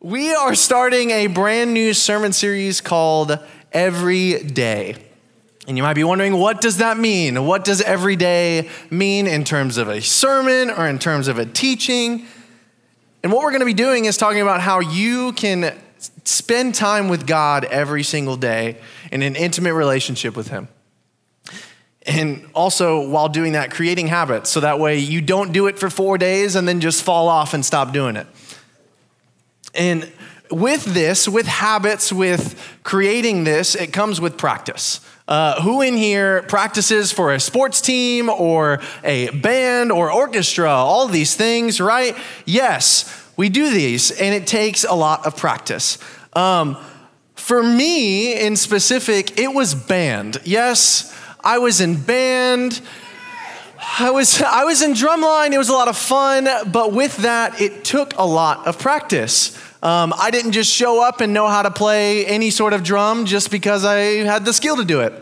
We are starting a brand new sermon series called Every Day. And you might be wondering, what does that mean? What does every day mean in terms of a sermon or in terms of a teaching? And what we're going to be doing is talking about how you can spend time with God every single day in an intimate relationship with Him. And also, while doing that, creating habits so that way you don't do it for four days and then just fall off and stop doing it. And with this, with habits, with creating this, it comes with practice. Uh, who in here practices for a sports team or a band or orchestra? All these things, right? Yes, we do these, and it takes a lot of practice. Um, for me in specific, it was band. Yes, I was in band. I was, I was in drumline. It was a lot of fun, but with that, it took a lot of practice. Um, I didn't just show up and know how to play any sort of drum just because I had the skill to do it.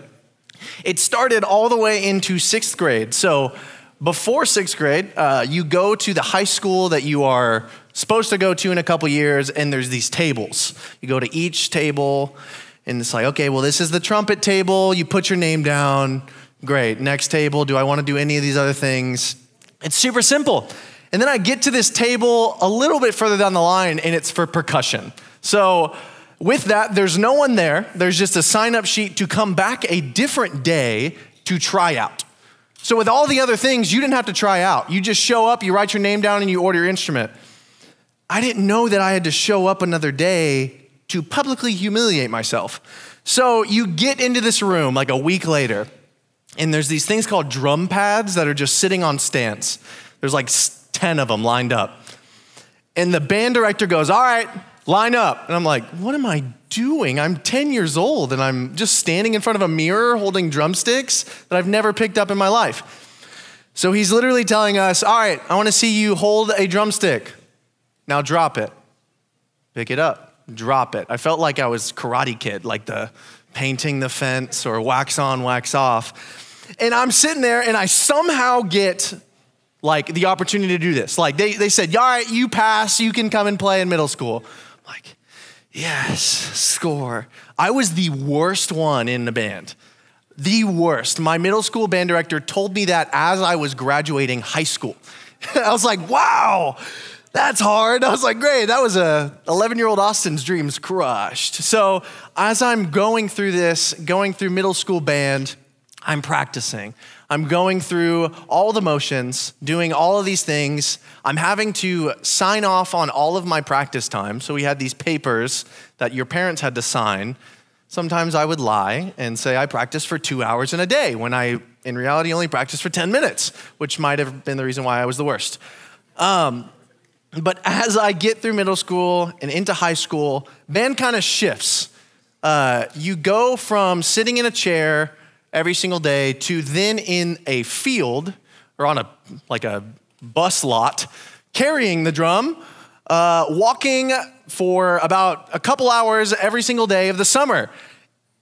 It started all the way into sixth grade. So before sixth grade, uh, you go to the high school that you are supposed to go to in a couple years, and there's these tables. You go to each table, and it's like, okay, well, this is the trumpet table. You put your name down. Great. Next table, do I want to do any of these other things? It's super simple. And then I get to this table a little bit further down the line, and it's for percussion. So, with that, there's no one there. There's just a sign up sheet to come back a different day to try out. So, with all the other things, you didn't have to try out. You just show up, you write your name down, and you order your instrument. I didn't know that I had to show up another day to publicly humiliate myself. So, you get into this room like a week later, and there's these things called drum pads that are just sitting on stands. There's like 10 of them lined up. And the band director goes, All right, line up. And I'm like, What am I doing? I'm 10 years old and I'm just standing in front of a mirror holding drumsticks that I've never picked up in my life. So he's literally telling us, All right, I want to see you hold a drumstick. Now drop it. Pick it up. Drop it. I felt like I was Karate Kid, like the painting the fence or wax on, wax off. And I'm sitting there and I somehow get like the opportunity to do this. Like they, they said, all right, you pass, you can come and play in middle school. I'm like, yes, score. I was the worst one in the band. The worst. My middle school band director told me that as I was graduating high school. I was like, wow, that's hard. I was like, great, that was a 11 year old Austin's dreams crushed. So as I'm going through this, going through middle school band, I'm practicing. I'm going through all the motions, doing all of these things. I'm having to sign off on all of my practice time. So we had these papers that your parents had to sign. Sometimes I would lie and say I practice for two hours in a day when I, in reality, only practice for 10 minutes, which might have been the reason why I was the worst. Um, but as I get through middle school and into high school, band kind of shifts. Uh, you go from sitting in a chair every single day to then in a field or on a like a bus lot carrying the drum uh, walking for about a couple hours every single day of the summer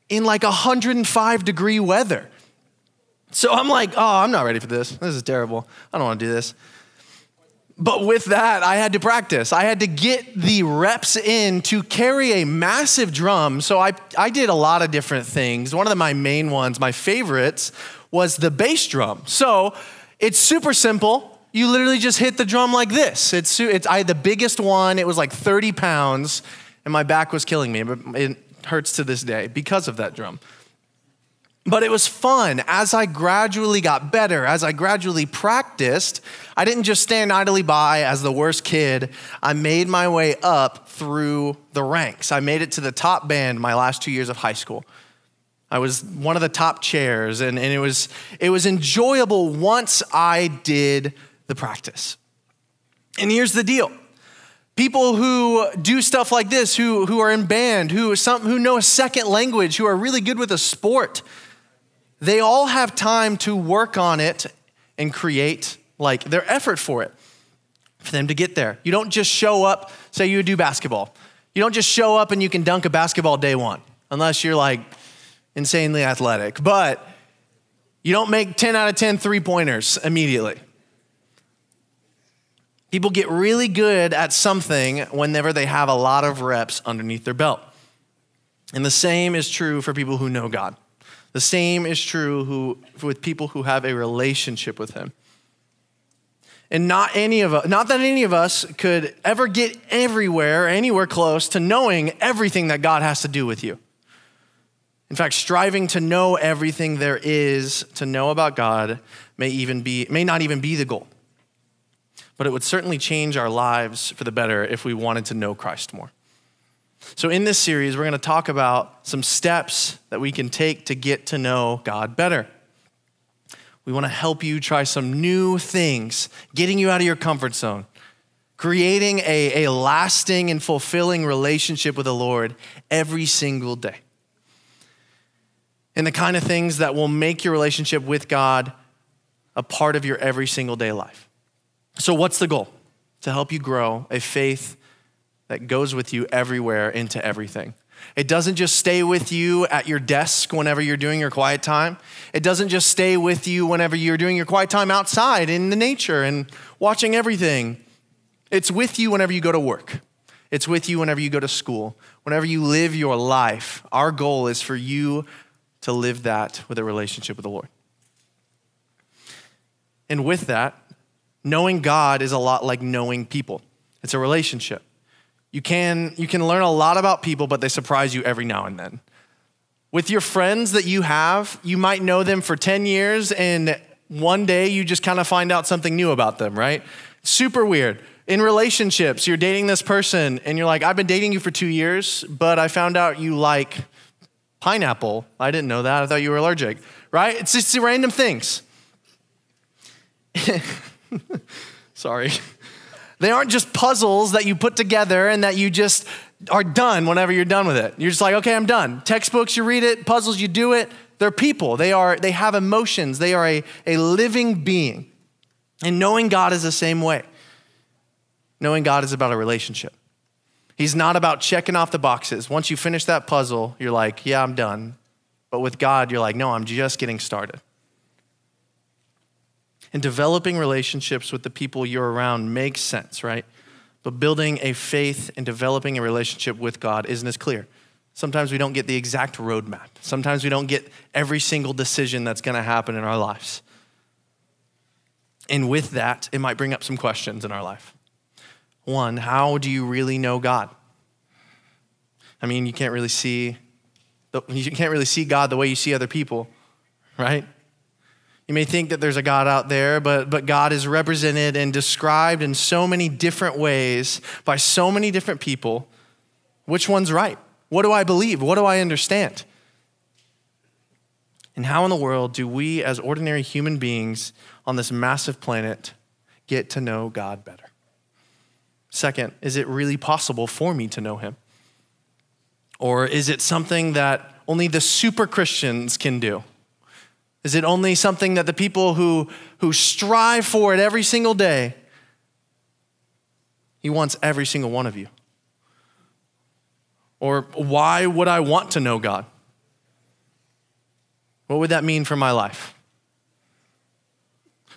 in like 105 degree weather. So i'm like oh i'm not ready for this. This is terrible. I don't want to do this but with that, I had to practice. I had to get the reps in to carry a massive drum. So I, I did a lot of different things. One of the, my main ones, my favorites, was the bass drum. So it's super simple. You literally just hit the drum like this. It's, it's I had the biggest one. It was like 30 pounds, and my back was killing me. But it hurts to this day because of that drum. But it was fun. As I gradually got better, as I gradually practiced, I didn't just stand idly by as the worst kid. I made my way up through the ranks. I made it to the top band my last two years of high school. I was one of the top chairs, and, and it, was, it was enjoyable once I did the practice. And here's the deal people who do stuff like this, who, who are in band, who, some, who know a second language, who are really good with a sport, they all have time to work on it and create like their effort for it for them to get there. You don't just show up, say you do basketball. You don't just show up and you can dunk a basketball day one, unless you're like insanely athletic. But you don't make 10 out of 10 three pointers immediately. People get really good at something whenever they have a lot of reps underneath their belt. And the same is true for people who know God. The same is true who, with people who have a relationship with Him. And not any of us, not that any of us could ever get everywhere, anywhere close to knowing everything that God has to do with you. In fact, striving to know everything there is to know about God may even be may not even be the goal. But it would certainly change our lives for the better if we wanted to know Christ more. So in this series, we're going to talk about some steps that we can take to get to know God better. We want to help you try some new things, getting you out of your comfort zone, creating a, a lasting and fulfilling relationship with the Lord every single day. And the kind of things that will make your relationship with God a part of your every single day life. So, what's the goal? To help you grow a faith that goes with you everywhere into everything. It doesn't just stay with you at your desk whenever you're doing your quiet time. It doesn't just stay with you whenever you're doing your quiet time outside in the nature and watching everything. It's with you whenever you go to work. It's with you whenever you go to school. Whenever you live your life, our goal is for you to live that with a relationship with the Lord. And with that, knowing God is a lot like knowing people. It's a relationship. You can, you can learn a lot about people, but they surprise you every now and then. With your friends that you have, you might know them for 10 years, and one day you just kind of find out something new about them, right? Super weird. In relationships, you're dating this person, and you're like, I've been dating you for two years, but I found out you like pineapple. I didn't know that. I thought you were allergic, right? It's just random things. Sorry. They aren't just puzzles that you put together and that you just are done whenever you're done with it. You're just like, okay, I'm done. Textbooks, you read it, puzzles, you do it. They're people. They are, they have emotions. They are a, a living being. And knowing God is the same way. Knowing God is about a relationship. He's not about checking off the boxes. Once you finish that puzzle, you're like, yeah, I'm done. But with God, you're like, no, I'm just getting started. And developing relationships with the people you're around makes sense, right? But building a faith and developing a relationship with God isn't as clear. Sometimes we don't get the exact roadmap. Sometimes we don't get every single decision that's going to happen in our lives. And with that, it might bring up some questions in our life. One, how do you really know God? I mean, you can't really see you can't really see God the way you see other people, right? You may think that there's a God out there, but, but God is represented and described in so many different ways by so many different people. Which one's right? What do I believe? What do I understand? And how in the world do we, as ordinary human beings on this massive planet, get to know God better? Second, is it really possible for me to know Him? Or is it something that only the super Christians can do? Is it only something that the people who, who strive for it every single day? He wants every single one of you. Or why would I want to know God? What would that mean for my life?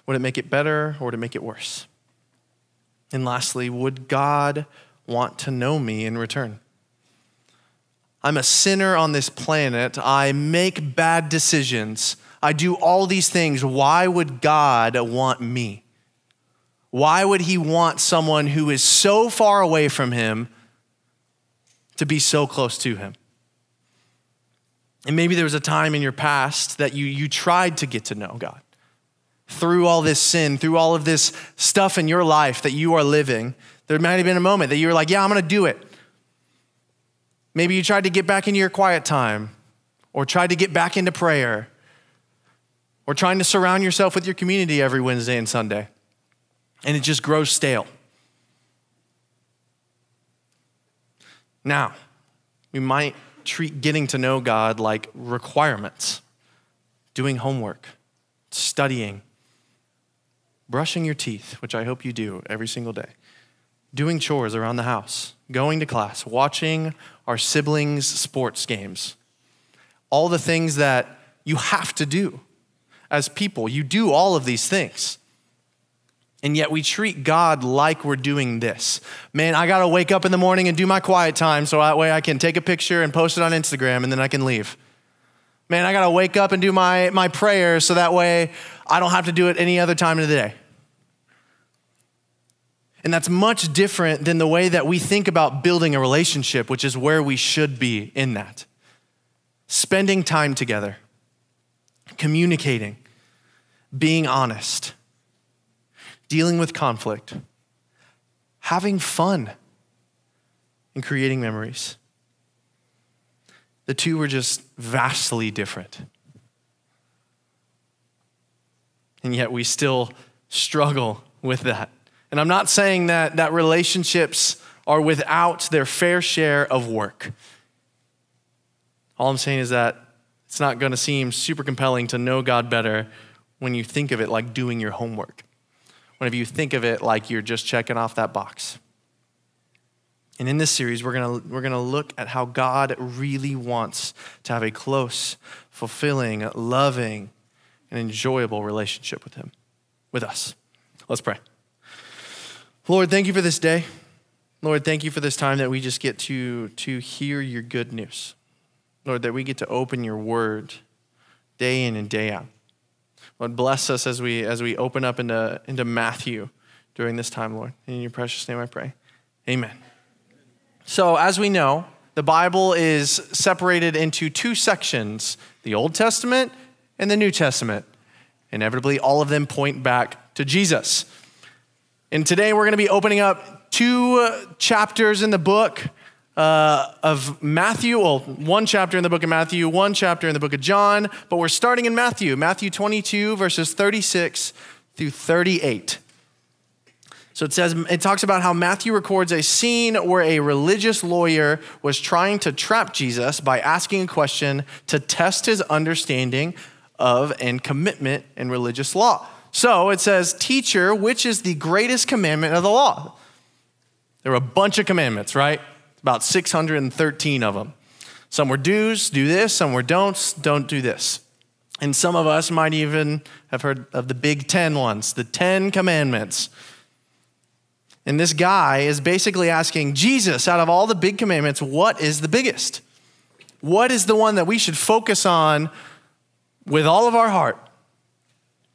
Would it make it better or would it make it worse? And lastly, would God want to know me in return? I'm a sinner on this planet. I make bad decisions. I do all these things. Why would God want me? Why would He want someone who is so far away from Him to be so close to Him? And maybe there was a time in your past that you, you tried to get to know God. Through all this sin, through all of this stuff in your life that you are living, there might have been a moment that you were like, Yeah, I'm gonna do it. Maybe you tried to get back into your quiet time or tried to get back into prayer or trying to surround yourself with your community every Wednesday and Sunday, and it just grows stale. Now, we might treat getting to know God like requirements doing homework, studying, brushing your teeth, which I hope you do every single day, doing chores around the house, going to class, watching our siblings' sports games. All the things that you have to do as people. You do all of these things. And yet we treat God like we're doing this. Man, I got to wake up in the morning and do my quiet time so that way I can take a picture and post it on Instagram and then I can leave. Man, I got to wake up and do my, my prayer so that way I don't have to do it any other time of the day. And that's much different than the way that we think about building a relationship, which is where we should be in that. Spending time together, communicating, being honest dealing with conflict, having fun, and creating memories. The two were just vastly different. And yet we still struggle with that. And I'm not saying that, that relationships are without their fair share of work. All I'm saying is that it's not going to seem super compelling to know God better when you think of it like doing your homework whenever you think of it like you're just checking off that box. And in this series, we're going to we're gonna look at how God really wants to have a close, fulfilling, loving, and enjoyable relationship with Him, with us. Let's pray. Lord, thank you for this day. Lord, thank you for this time that we just get to, to hear your good news. Lord, that we get to open your word day in and day out. Lord, bless us as we, as we open up into, into Matthew during this time, Lord. In your precious name I pray. Amen. So, as we know, the Bible is separated into two sections the Old Testament and the New Testament. Inevitably, all of them point back to Jesus. And today we're going to be opening up two uh, chapters in the book uh, of Matthew, well, one chapter in the book of Matthew, one chapter in the book of John, but we're starting in Matthew, Matthew 22, verses 36 through 38. So it says, it talks about how Matthew records a scene where a religious lawyer was trying to trap Jesus by asking a question to test his understanding of and commitment in religious law. So it says, Teacher, which is the greatest commandment of the law? There were a bunch of commandments, right? About 613 of them. Some were do's, do this, some were don'ts, don't do this. And some of us might even have heard of the big 10 ones, the 10 commandments. And this guy is basically asking Jesus, out of all the big commandments, what is the biggest? What is the one that we should focus on with all of our heart?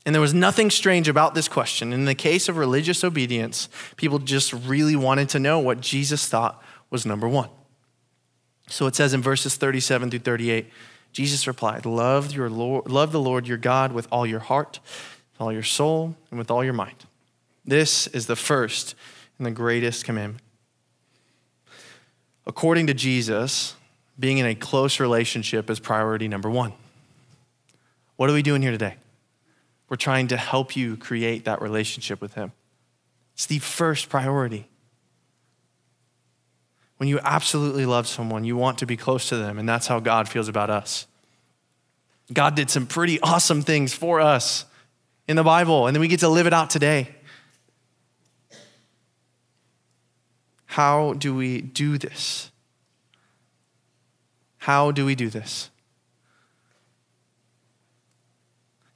And there was nothing strange about this question. In the case of religious obedience, people just really wanted to know what Jesus thought was number one. So it says in verses 37 through 38, Jesus replied, Love, your Lord, love the Lord your God with all your heart, with all your soul, and with all your mind. This is the first and the greatest commandment. According to Jesus, being in a close relationship is priority number one. What are we doing here today? We're trying to help you create that relationship with Him. It's the first priority. When you absolutely love someone, you want to be close to them, and that's how God feels about us. God did some pretty awesome things for us in the Bible, and then we get to live it out today. How do we do this? How do we do this?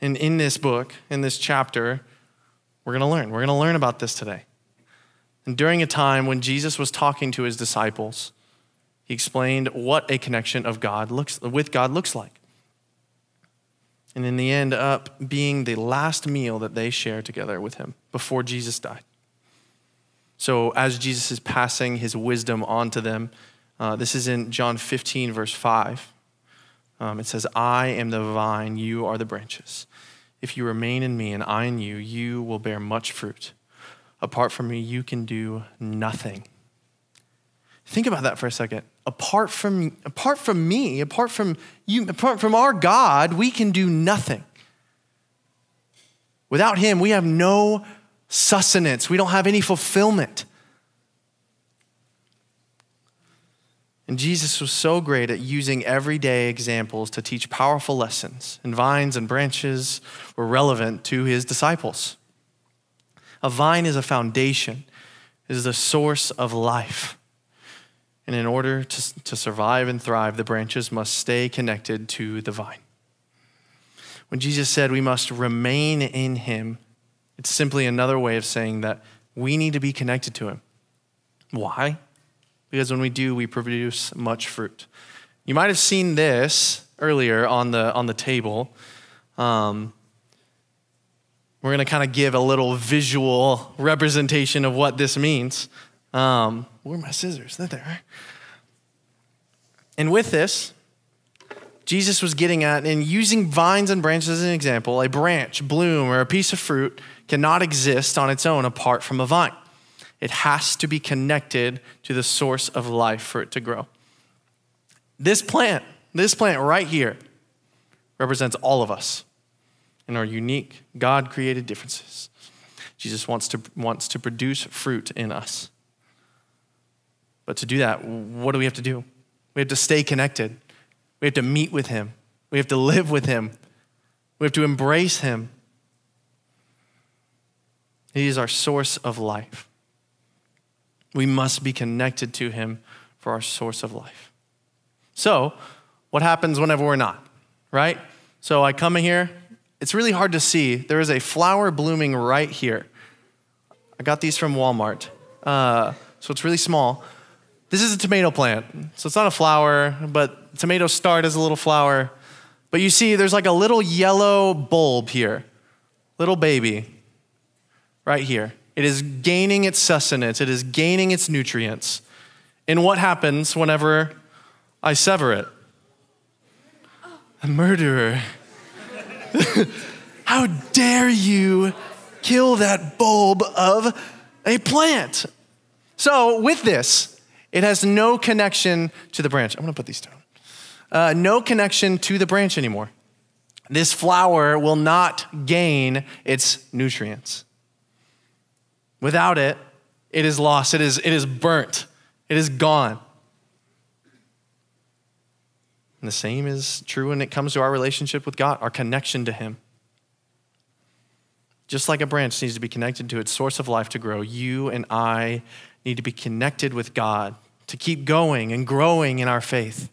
And in this book, in this chapter, we're going to learn. We're going to learn about this today. And during a time when Jesus was talking to his disciples, he explained what a connection of God looks, with God looks like. And in the end, up being the last meal that they share together with him before Jesus died. So, as Jesus is passing his wisdom on to them, uh, this is in John 15, verse 5. Um, it says, I am the vine, you are the branches. If you remain in me and I in you, you will bear much fruit. Apart from me, you can do nothing. Think about that for a second. Apart from, apart from me, apart from you, apart from our God, we can do nothing. Without Him, we have no sustenance, we don't have any fulfillment. And Jesus was so great at using everyday examples to teach powerful lessons, and vines and branches were relevant to his disciples. A vine is a foundation, it is the source of life. And in order to, to survive and thrive, the branches must stay connected to the vine. When Jesus said we must remain in him, It's simply another way of saying that we need to be connected to Him. Why? Because when we do, we produce much fruit. You might have seen this earlier on the, on the table. Um, we're going to kind of give a little visual representation of what this means. Um, where are my scissors? They're there. And with this, Jesus was getting at, and using vines and branches as an example, a branch, bloom, or a piece of fruit cannot exist on its own apart from a vine. It has to be connected to the source of life for it to grow. This plant, this plant right here, represents all of us in our unique, God created differences. Jesus wants to, wants to produce fruit in us. But to do that, what do we have to do? We have to stay connected. We have to meet with Him. We have to live with Him. We have to embrace Him. He is our source of life. We must be connected to Him for our source of life. So, what happens whenever we're not, right? So, I come in here, it's really hard to see. There is a flower blooming right here. I got these from Walmart. Uh, so, it's really small. This is a tomato plant. So it's not a flower, but tomatoes start as a little flower. But you see, there's like a little yellow bulb here, little baby, right here. It is gaining its sustenance, it is gaining its nutrients. And what happens whenever I sever it? A murderer. How dare you kill that bulb of a plant? So, with this, it has no connection to the branch. I'm going to put these down. Uh, no connection to the branch anymore. This flower will not gain its nutrients. Without it, it is lost, it is, it is burnt, it is gone. And the same is true when it comes to our relationship with God, our connection to Him. Just like a branch needs to be connected to its source of life to grow, you and I need to be connected with God to keep going and growing in our faith.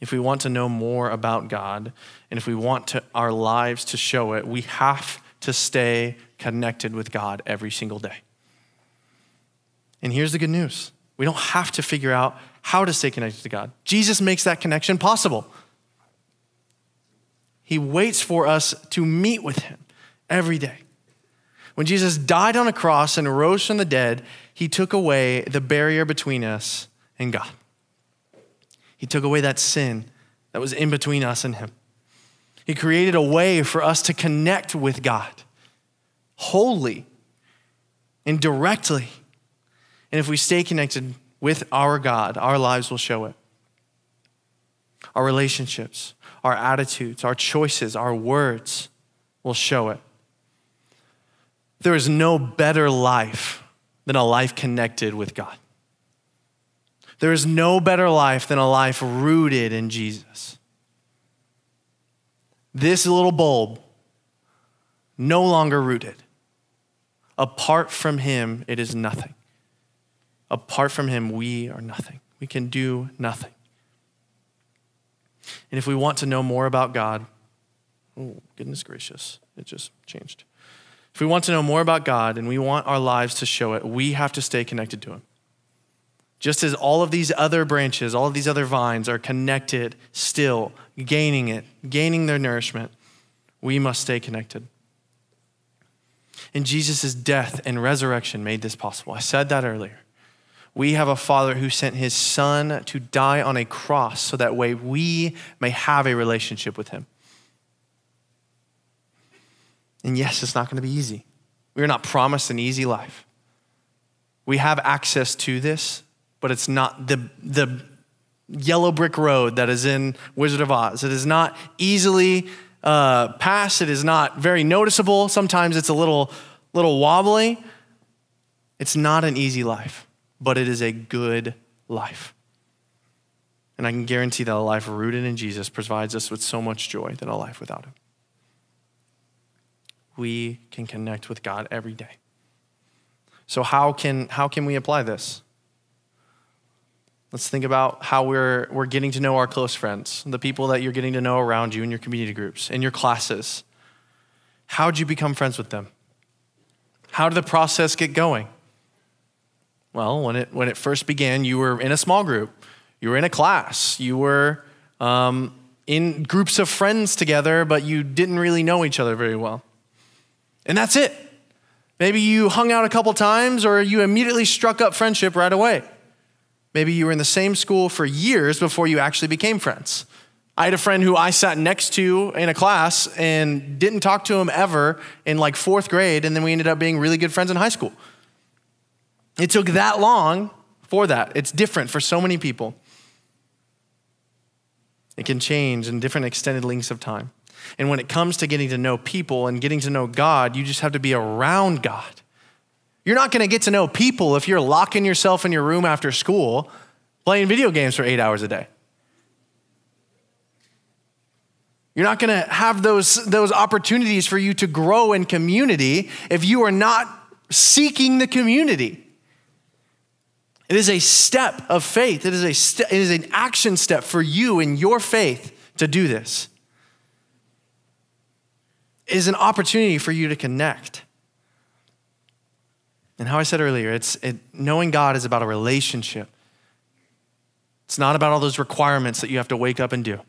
If we want to know more about God and if we want to, our lives to show it, we have to stay connected with God every single day. And here's the good news we don't have to figure out how to stay connected to God. Jesus makes that connection possible. He waits for us to meet with Him every day. When Jesus died on a cross and rose from the dead, he took away the barrier between us and God. He took away that sin that was in between us and Him. He created a way for us to connect with God wholly and directly. And if we stay connected with our God, our lives will show it. Our relationships, our attitudes, our choices, our words will show it. There is no better life than a life connected with God. There is no better life than a life rooted in Jesus. This little bulb, no longer rooted. Apart from Him, it is nothing. Apart from Him, we are nothing. We can do nothing. And if we want to know more about God, oh, goodness gracious, it just changed. If we want to know more about God and we want our lives to show it, we have to stay connected to Him. Just as all of these other branches, all of these other vines are connected still, gaining it, gaining their nourishment, we must stay connected. And Jesus' death and resurrection made this possible. I said that earlier. We have a Father who sent his Son to die on a cross so that way we may have a relationship with him. And yes, it's not going to be easy. We are not promised an easy life. We have access to this, but it's not the, the yellow brick road that is in Wizard of Oz. It is not easily uh, passed, it is not very noticeable. Sometimes it's a little, little wobbly. It's not an easy life, but it is a good life. And I can guarantee that a life rooted in Jesus provides us with so much joy than a life without Him we can connect with God every day. So, how can, how can we apply this? Let's think about how we're, we're getting to know our close friends, the people that you're getting to know around you in your community groups, in your classes. How'd you become friends with them? How did the process get going? Well, when it, when it first began, you were in a small group, you were in a class, you were um, in groups of friends together, but you didn't really know each other very well. And that's it. Maybe you hung out a couple times or you immediately struck up friendship right away. Maybe you were in the same school for years before you actually became friends. I had a friend who I sat next to in a class and didn't talk to him ever in like fourth grade, and then we ended up being really good friends in high school. It took that long for that. It's different for so many people. It can change in different extended lengths of time. And when it comes to getting to know people and getting to know God, you just have to be around God. You're not going to get to know people if you're locking yourself in your room after school playing video games for eight hours a day. You're not going to have those, those opportunities for you to grow in community if you are not seeking the community. It is a step of faith. It is, a st- it is an action step for you in your faith to do this. It is an opportunity for you to connect. And how I said earlier, it's it, knowing God is about a relationship. It's not about all those requirements that you have to wake up and do.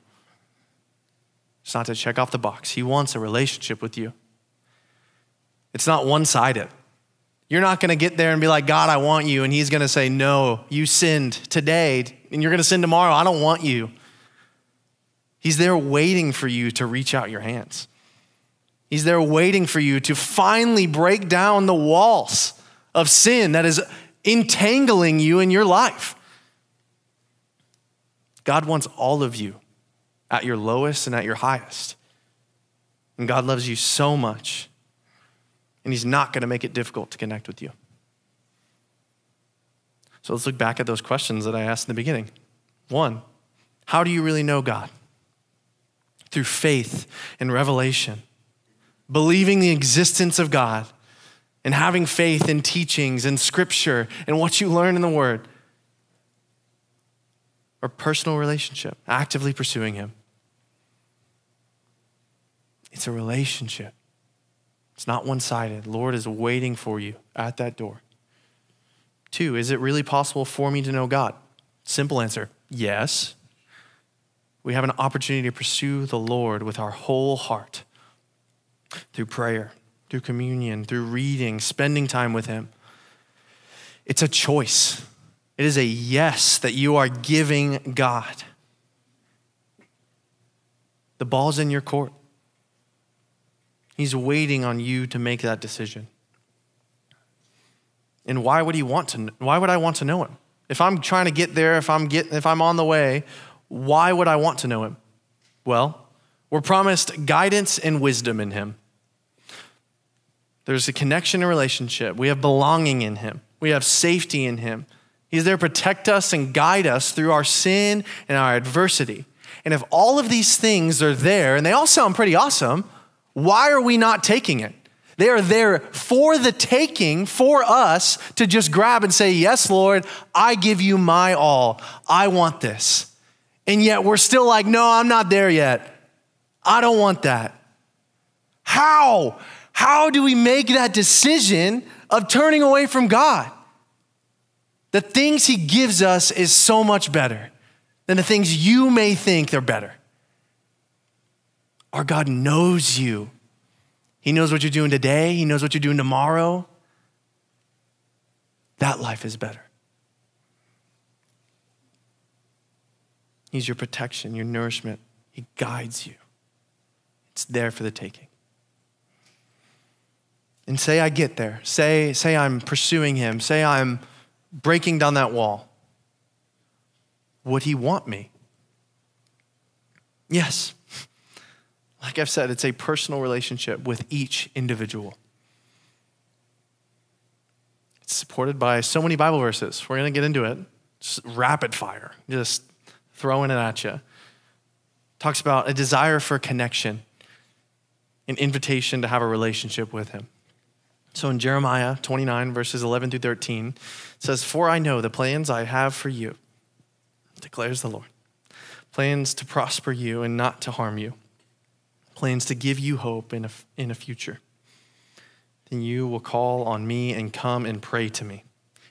It's not to check off the box. He wants a relationship with you. It's not one sided. You're not going to get there and be like, God, I want you. And He's going to say, No, you sinned today, and you're going to sin tomorrow. I don't want you. He's there waiting for you to reach out your hands. He's there waiting for you to finally break down the walls of sin that is entangling you in your life. God wants all of you at your lowest and at your highest. And God loves you so much, and He's not going to make it difficult to connect with you. So let's look back at those questions that I asked in the beginning. One, how do you really know God? Through faith and revelation, believing the existence of God, and having faith in teachings and scripture and what you learn in the Word. Or personal relationship, actively pursuing Him. It's a relationship. It's not one sided. Lord is waiting for you at that door. Two, is it really possible for me to know God? Simple answer yes. We have an opportunity to pursue the Lord with our whole heart through prayer, through communion, through reading, spending time with Him. It's a choice. It is a yes that you are giving God. The ball's in your court. He's waiting on you to make that decision. And why would he want to why would I want to know him? If I'm trying to get there, if I'm get, if I'm on the way, why would I want to know him? Well, we're promised guidance and wisdom in him. There's a connection and relationship. We have belonging in him. We have safety in him. He's there to protect us and guide us through our sin and our adversity. And if all of these things are there, and they all sound pretty awesome, why are we not taking it? They are there for the taking, for us to just grab and say, Yes, Lord, I give you my all. I want this. And yet we're still like, No, I'm not there yet. I don't want that. How? How do we make that decision of turning away from God? The things He gives us is so much better than the things you may think they're better. Our God knows you. He knows what you're doing today, He knows what you're doing tomorrow. That life is better. He's your protection, your nourishment. He guides you. It's there for the taking. And say I get there. Say, say I'm pursuing him. Say I'm breaking down that wall. Would he want me? Yes. Like I've said, it's a personal relationship with each individual. It's supported by so many Bible verses. We're going to get into it. Just rapid fire, just throwing it at you. Talks about a desire for connection, an invitation to have a relationship with Him. So in Jeremiah 29, verses 11 through 13, it says, For I know the plans I have for you, declares the Lord plans to prosper you and not to harm you plans to give you hope in a, in a future, then you will call on me and come and pray to me,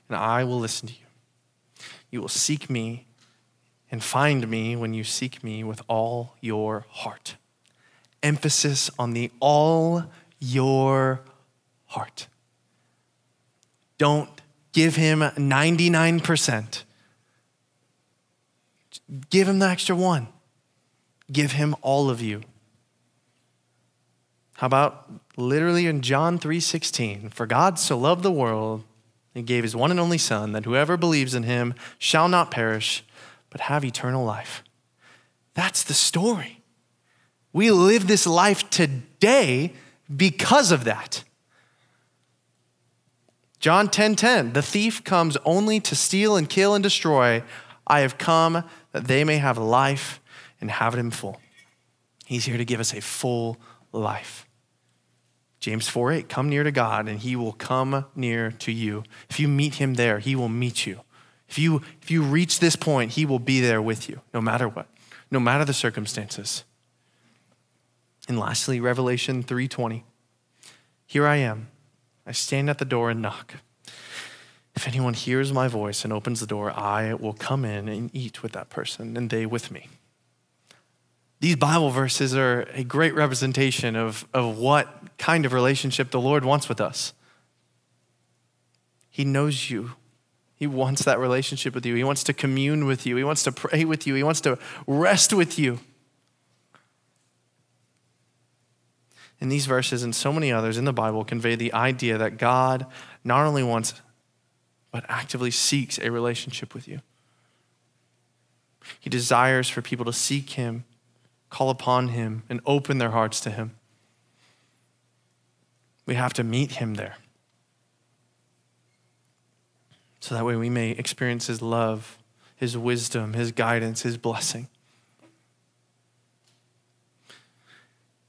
and I will listen to you. You will seek me and find me when you seek me with all your heart. Emphasis on the all your heart. Don't give him 99%. Give him the extra one. Give him all of you. How about literally in John 3:16, for God so loved the world, he gave his one and only son that whoever believes in him shall not perish but have eternal life. That's the story. We live this life today because of that. John 10:10, 10, 10, the thief comes only to steal and kill and destroy. I have come that they may have life and have it in full. He's here to give us a full life. James 4 8, come near to God and he will come near to you. If you meet him there, he will meet you. If you, if you reach this point, he will be there with you, no matter what, no matter the circumstances. And lastly, Revelation 3:20. Here I am. I stand at the door and knock. If anyone hears my voice and opens the door, I will come in and eat with that person, and they with me. These Bible verses are a great representation of, of what kind of relationship the Lord wants with us. He knows you. He wants that relationship with you. He wants to commune with you. He wants to pray with you. He wants to rest with you. And these verses and so many others in the Bible convey the idea that God not only wants, but actively seeks a relationship with you. He desires for people to seek Him call upon Him, and open their hearts to Him. We have to meet Him there. So that way we may experience His love, His wisdom, His guidance, His blessing.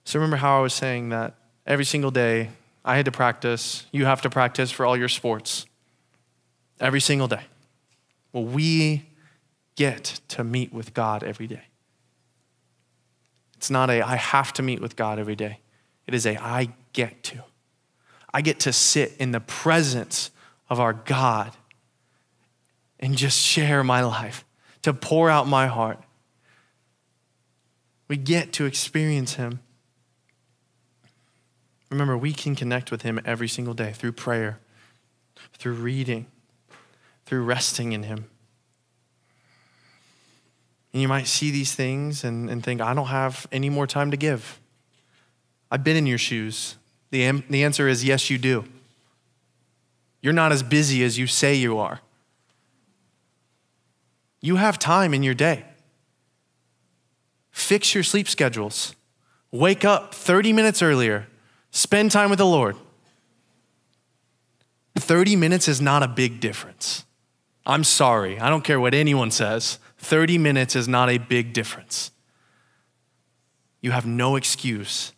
So remember how I was saying that every single day I had to practice, you have to practice for all your sports. Every single day. Well, we get to meet with God every day. It's not a I have to meet with God every day. It is a I get to. I get to sit in the presence of our God and just share my life, to pour out my heart. We get to experience Him. Remember, we can connect with Him every single day through prayer, through reading, through resting in Him. And you might see these things and, and think, I don't have any more time to give. I've been in your shoes. The, the answer is yes, you do. You're not as busy as you say you are. You have time in your day. Fix your sleep schedules. Wake up 30 minutes earlier. Spend time with the Lord. 30 minutes is not a big difference. I'm sorry. I don't care what anyone says. 30 minutes is not a big difference. You have no excuse.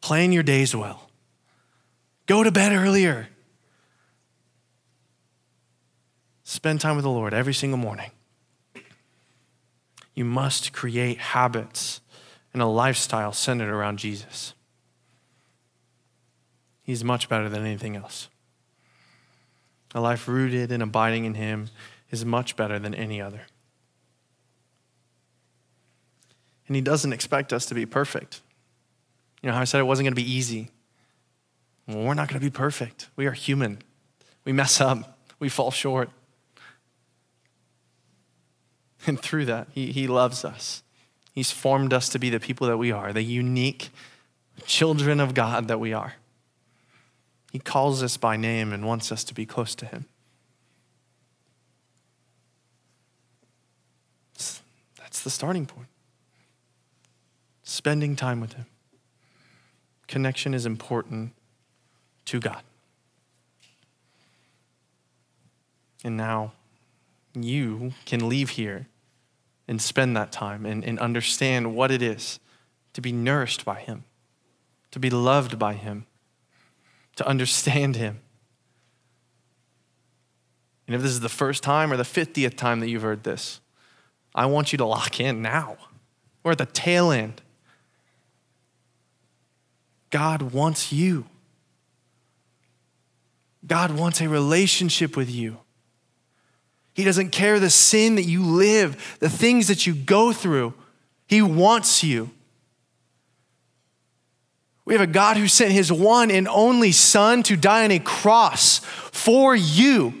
Plan your days well. Go to bed earlier. Spend time with the Lord every single morning. You must create habits and a lifestyle centered around Jesus. He's much better than anything else. A life rooted and abiding in Him is much better than any other. And He doesn't expect us to be perfect. You know how I said it wasn't going to be easy? Well, we're not going to be perfect. We are human. We mess up, we fall short. And through that, He, he loves us. He's formed us to be the people that we are, the unique children of God that we are. He calls us by name and wants us to be close to Him. That's the starting point spending time with Him. Connection is important to God. And now you can leave here and spend that time and, and understand what it is to be nourished by Him, to be loved by Him, to understand Him. And if this is the first time or the 50th time that you've heard this, I want you to lock in now. We're at the tail end God wants you. God wants a relationship with you. He doesn't care the sin that you live, the things that you go through. He wants you. We have a God who sent his one and only Son to die on a cross for you.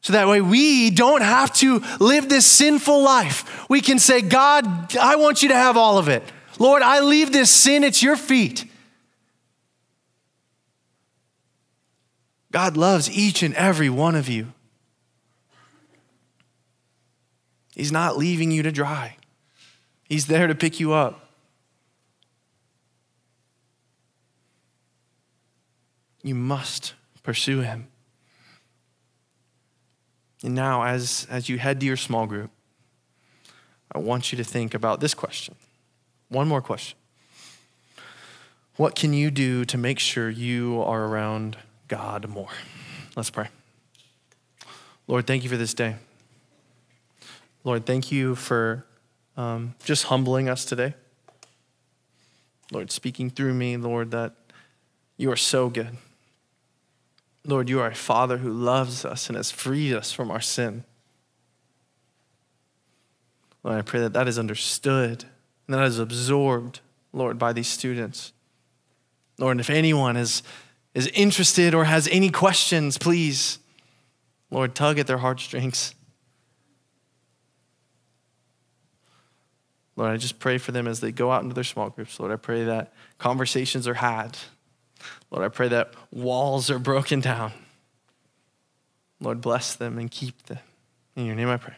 So that way we don't have to live this sinful life. We can say, God, I want you to have all of it. Lord, I leave this sin at your feet. God loves each and every one of you. He's not leaving you to dry, He's there to pick you up. You must pursue Him. And now, as, as you head to your small group, I want you to think about this question. One more question. What can you do to make sure you are around God more? Let's pray. Lord, thank you for this day. Lord, thank you for um, just humbling us today. Lord, speaking through me, Lord, that you are so good. Lord, you are a Father who loves us and has freed us from our sin. Lord, I pray that that is understood and that is absorbed, Lord, by these students. Lord, and if anyone is, is interested or has any questions, please, Lord, tug at their heartstrings. Lord, I just pray for them as they go out into their small groups. Lord, I pray that conversations are had. Lord, I pray that walls are broken down. Lord, bless them and keep them. In your name I pray.